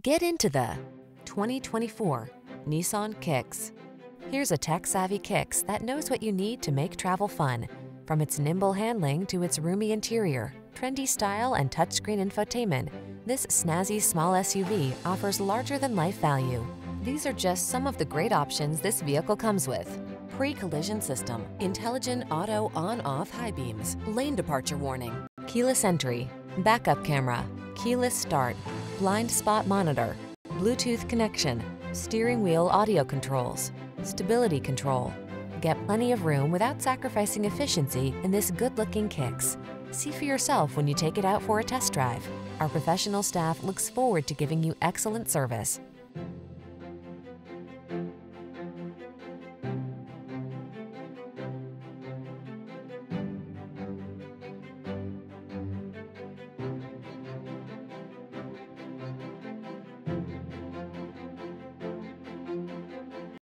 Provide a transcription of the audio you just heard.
Get into the 2024 Nissan Kicks. Here's a tech-savvy Kicks that knows what you need to make travel fun. From its nimble handling to its roomy interior, trendy style, and touchscreen infotainment, this snazzy small SUV offers larger-than-life value. These are just some of the great options this vehicle comes with. Pre-collision system, intelligent auto on-off high beams, lane departure warning, keyless entry, backup camera, keyless start, blind spot monitor, Bluetooth connection, steering wheel audio controls, stability control. Get plenty of room without sacrificing efficiency in this good-looking Kicks. See for yourself when you take it out for a test drive. Our professional staff looks forward to giving you excellent service.